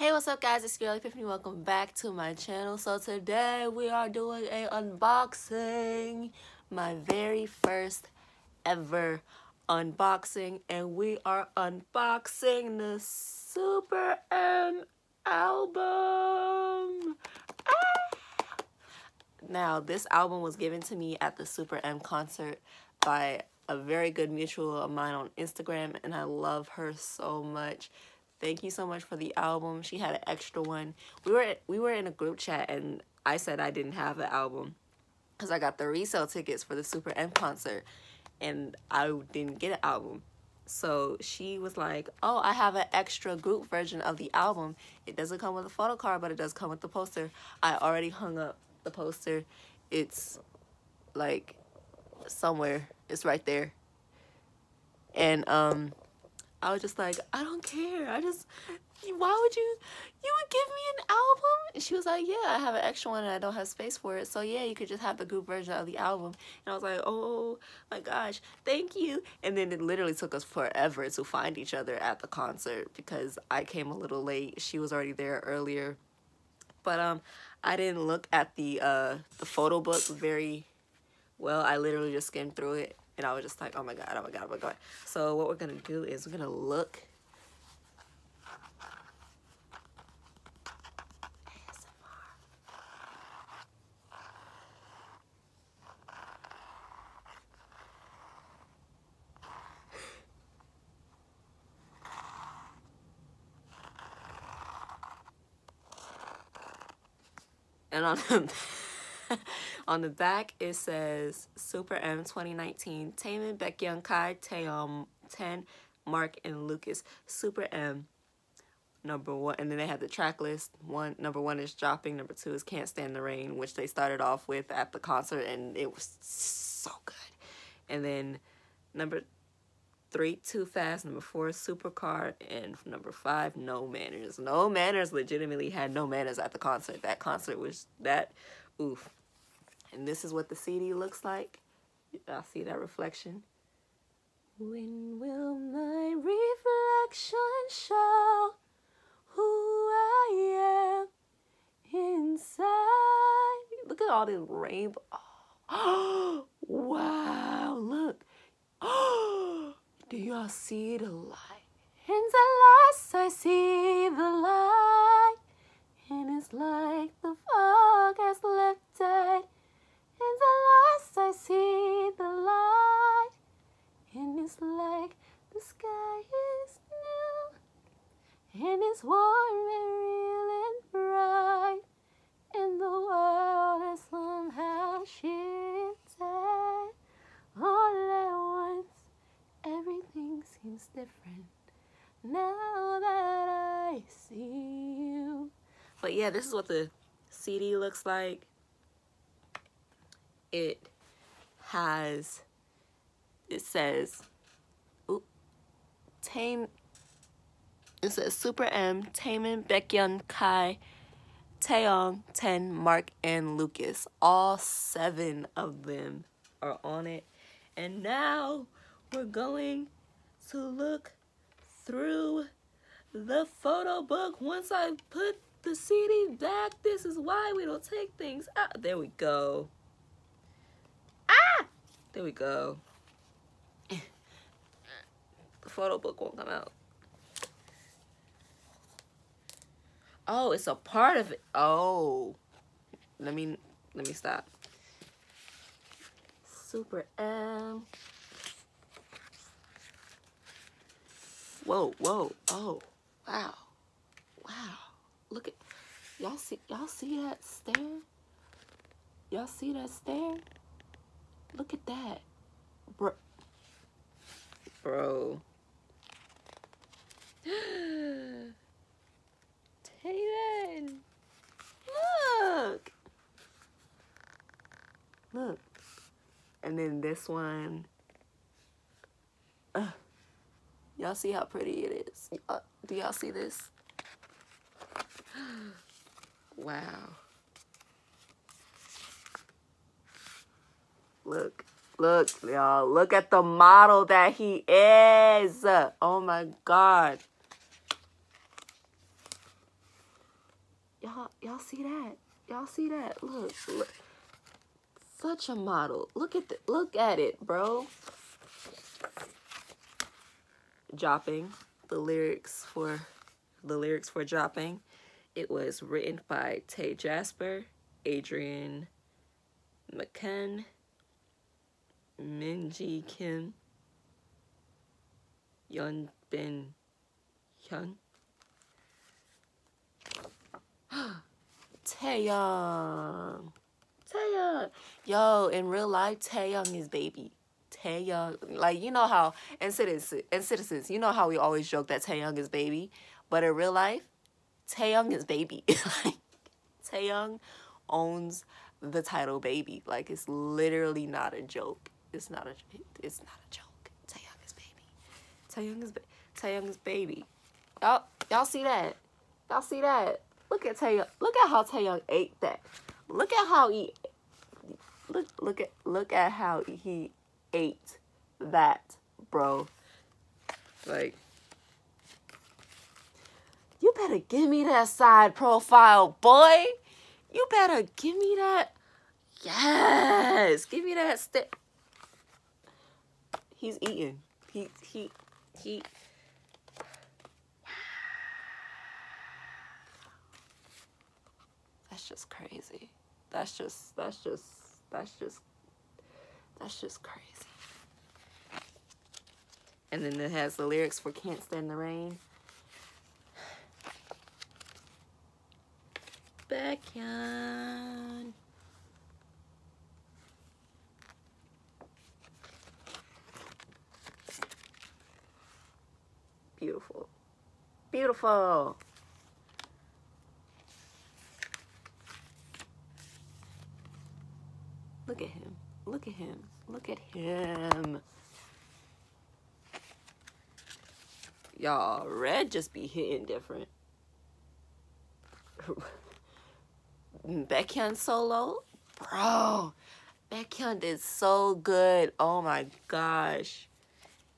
Hey, what's up guys? It's Girl Epiphany. Welcome back to my channel. So today we are doing a unboxing. My very first ever unboxing. And we are unboxing the Super M album. Ah! Now, this album was given to me at the Super M concert by a very good mutual of mine on Instagram. And I love her so much thank you so much for the album. She had an extra one. We were we were in a group chat and I said I didn't have an album because I got the resale tickets for the Super M concert and I didn't get an album. So she was like, oh, I have an extra group version of the album. It doesn't come with a photo card, but it does come with the poster. I already hung up the poster. It's like somewhere. It's right there. And um I was just like, I don't care. I just, why would you, you would give me an album? And she was like, yeah, I have an extra one and I don't have space for it. So yeah, you could just have the group version of the album. And I was like, oh my gosh, thank you. And then it literally took us forever to find each other at the concert because I came a little late. She was already there earlier. But um, I didn't look at the uh, the photo book very well. I literally just skimmed through it and I was just like, oh my God, oh my God, oh my God. So what we're to do is we're to look and on On the back, it says Super M 2019, Taemin, Baekhyun, Kai, Taeyong, 10, Mark, and Lucas. Super M, number one. And then they have the track list. One Number one is Jopping. Number two is Can't Stand the Rain, which they started off with at the concert, and it was so good. And then number three, Too Fast. Number four, Supercar. And number five, No Manners. No Manners legitimately had no manners at the concert. That concert was, that, oof. And this is what the CD looks like. I see that reflection. When will my reflection show who I am inside? Look at all this rainbow. Oh, wow, look. Oh, do y'all see the light? In the last I see the light, and it's like the fog has lifted. I see the light, and it's like the sky is new, and it's warm and real and bright, and the world has somehow shifted. All at once, everything seems different now that I see you. But yeah, this is what the CD looks like it has, it says, oop, Tame, it says Super M, Taemin, Baekhyun, Kai, Taeyong, Ten, Mark, and Lucas. All seven of them are on it. And now we're going to look through the photo book. Once I put the CD back, this is why we don't take things out. There we go. There we go. the photo book won't come out. Oh, it's a part of it. Oh. Let me let me stop. Super M. Whoa, whoa, oh, wow. Wow. Look at y'all see y'all see that stair? Y'all see that stair? Look at that. Bro. Bro. Taven. Look. Look. And then this one. Uh, y'all see how pretty it is? Uh, do y'all see this? wow. Look, look, y'all. Look at the model that he is. Oh my God. y'all y'all see that? Y'all see that? Look, look. Such a model. Look at the look at it, bro. Jopping. The lyrics for the lyrics for Jopping. It was written by Tay Jasper, Adrian McCann, Minji Kim, Yun Bin Hyun. Taeyong. Taeyong. Yo, in real life, Taeyong is baby. Taeyong, like you know how NCTzens, in citizens, you know how we always joke that Taeyong is baby, but in real life, Taeyong is baby. like Taeyong owns the title baby. Like it's literally not a joke. It's not a. It's not a joke. Taeyong is baby. Taeyong is. Taeyong is baby. Y'all, y'all see that? Y'all see that? Look at Taeyong. Look at how Taeyong ate that. Look at how he. Look, look at, look at how he ate that, bro. Like, you better give me that side profile, boy. You better give me that. Yes, give me that stick. He's eating. He he he. That's just crazy. That's just that's just that's just that's just crazy. And then it has the lyrics for Can't Stand the Rain. Baekhyun. Beautiful. Beautiful. Look at him. Look at him. Look at him. Y'all, red just be hitting different. Baekhyun solo? Bro, Baekhyun did so good. Oh my gosh.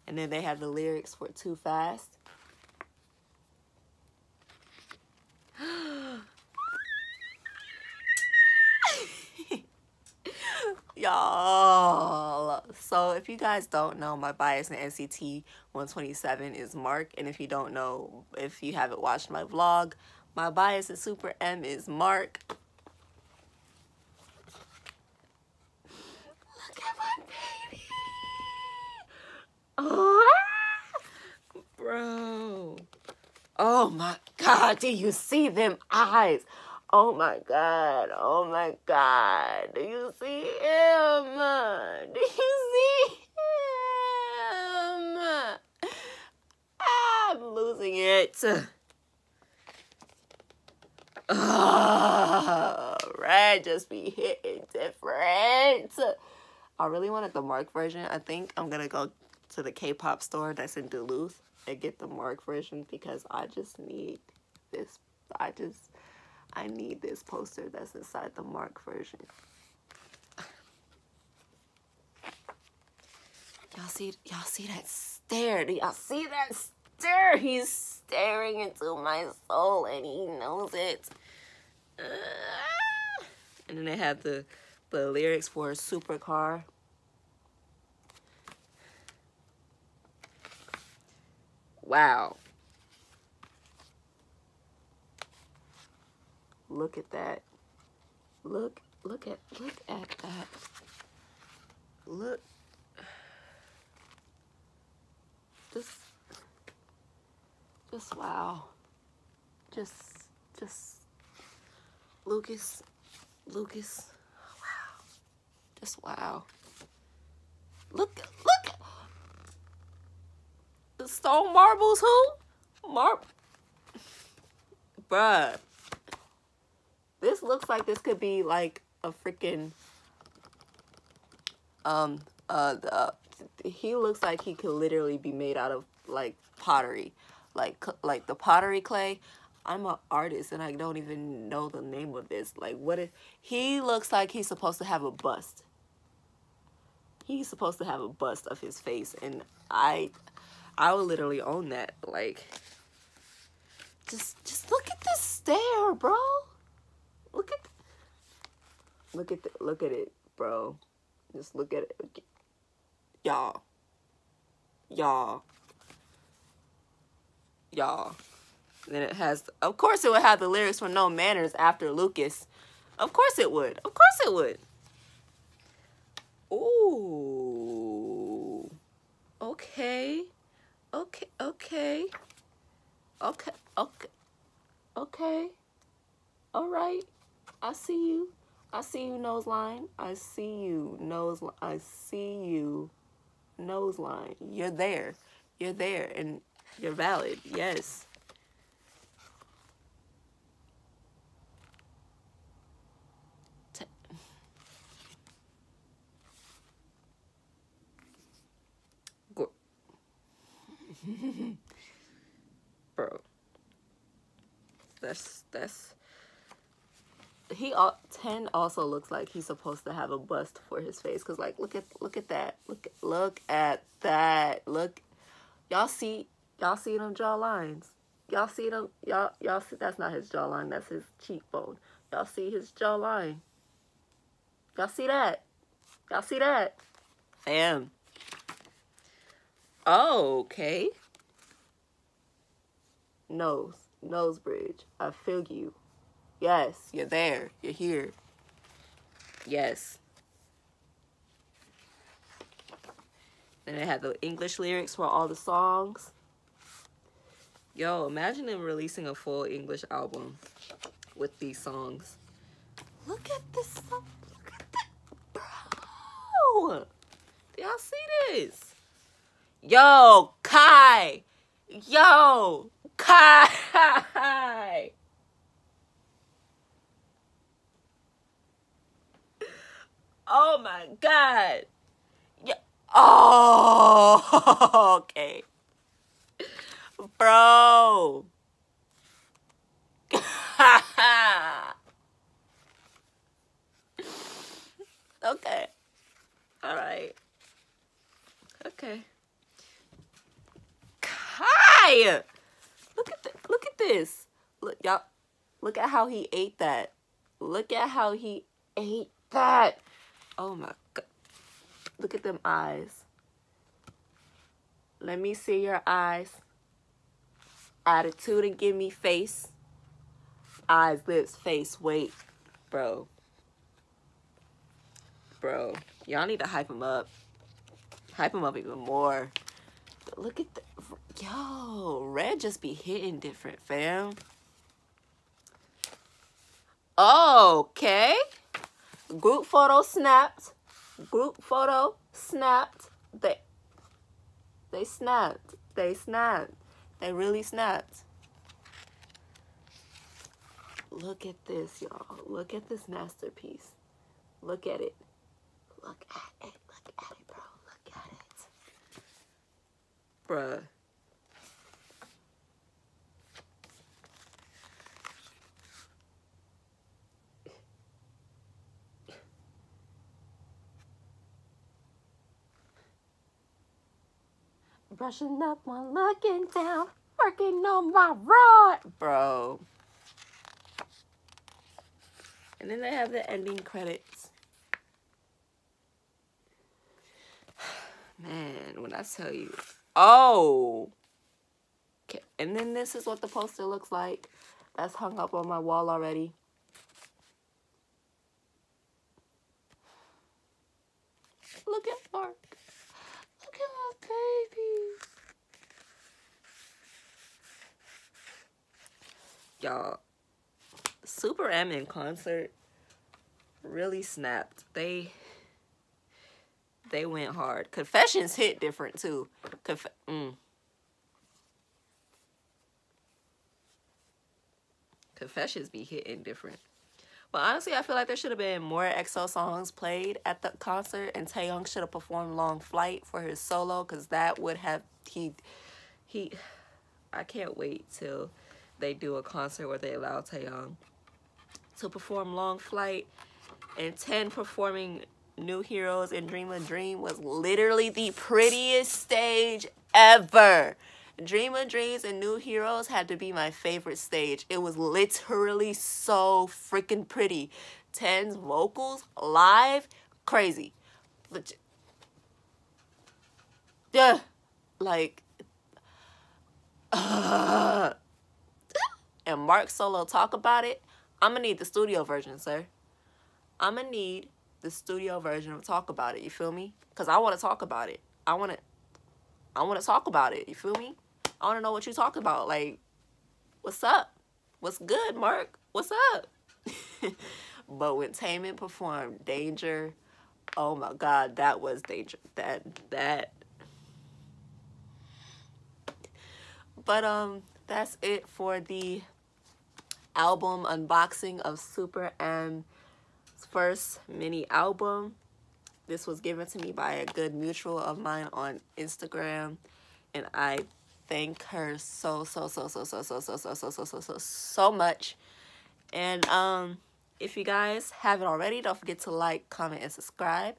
And then they have the lyrics for Too Fast. Y'all. So if you guys don't know, my bias in NCT 127 is Mark. And if you don't know, if you haven't watched my vlog, my bias in Super M is Mark. Look at my baby. Oh, bro. Oh my God. Do you see them eyes? Oh my God. Oh my God. Do you see him? Do you see him? I'm losing it. Oh, red just be hitting different. I really wanted the Mark version. I think I'm gonna go to the K-pop store that's in Duluth and get the Mark version because I just need this. I just I need this poster that's inside the Mark version. Y'all see y'all see that stare? Do y'all see that stare? He's staring into my soul and he knows it. Uh, and then they have the the lyrics for Supercar. Wow. Look at that. Look, look at, look at that. Look. Just, just wow. Just, just, Lucas, Lucas, wow. Just wow. Look, look. The stone marbles who? Mar Bruh. This looks like this could be like a freaking um uh the, he looks like he could literally be made out of like pottery. Like like the pottery clay. I'm an artist and I don't even know the name of this. Like what if he looks like he's supposed to have a bust. He's supposed to have a bust of his face and I I would literally own that. Like just just look at this stare, bro. Look at the, look at it, bro. Just look at it. Y'all. Y'all. Y'all. Then it has, of course, it would have the lyrics for No Manners after Lucas. Of course it would. Of course it would. Ooh. Okay. Okay. Okay. Okay. Okay. Okay. All right. I see you. I see you, nose line. I see you, nose. I see you, nose line. You're there. You're there, and you're valid. Yes. Bro. That's that's he uh, 10 also looks like he's supposed to have a bust for his face cuz like look at look at that. Look look at that. Look y'all see y'all see them jaw lines. Y'all see them y'all y'all see that's not his jawline, that's his cheekbone. Y'all see his jawline. Y'all see that? Y'all see that? Fam. Okay. Nose. Nose bridge. I feel you. Yes, you're there. You're here. Yes. Then they had the English lyrics for all the songs. Yo, imagine them releasing a full English album with these songs. Look at this. Look at that. Bro. Do y'all see this? Yo, Kai. Yo, Kai. Oh my god. Yeah. Oh, okay. Bro. okay. All right. Okay. Kai! Look at the, look at this. Look y'all look at how he ate that. Look at how he ate that. Oh my god. Look at them eyes. Let me see your eyes. Attitude and give me face. Eyes, lips, face, wait. Bro. Bro. Y'all need to hype them up. Hype them up even more. Look at the yo, red just be hitting different, fam. Okay. Group photo snapped. Group photo snapped. They they snapped. They snapped. They really snapped. Look at this, y'all. Look at this masterpiece. Look at it. Look at it. Look at it, bro. Look at it. Bruh. Brushing up while looking down, working on my rod, bro. And then they have the ending credits. Man, when I tell you, oh. Okay. And then this is what the poster looks like. That's hung up on my wall already. Look at Mark. Look at my baby. Y'all, In concert really snapped. They they went hard. Confessions hit different too. Conf mm. Confessions be hitting different. But honestly, I feel like there should have been more EXO songs played at the concert, and Taeyong should have performed "Long Flight" for his solo, cause that would have he he. I can't wait till they do a concert where they allow Taeyong to perform Long Flight, and Ten performing New Heroes and Dream a Dream was literally the prettiest stage ever. Dream of Dreams and New Heroes had to be my favorite stage. It was literally so freaking pretty. Ten's vocals live, crazy. Yeah, like, uh, and Mark Solo talk about it. I'm gonna need the studio version, sir. I'm gonna need the studio version of talk about it. You feel me? Cause I want to talk about it. I want to. I want to talk about it. You feel me? I want to know what you talk about. Like, what's up? What's good, Mark? What's up? but when Taemin performed Danger, oh my God, that was danger. That that. But um, that's it for the album unboxing of Super M's first mini album. This was given to me by a good mutual of mine on Instagram, and I thank her so so so so so so so so so so so so so much. And um if you guys haven't already, don't forget to like, comment, and subscribe.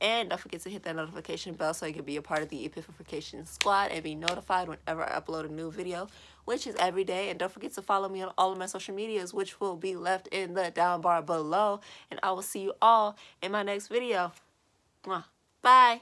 And don't forget to hit that notification bell so you can be a part of the Epiphification squad and be notified whenever I upload a new video, which is every day. And don't forget to follow me on all of my social medias, which will be left in the down bar below. And I will see you all in my next video. Bye.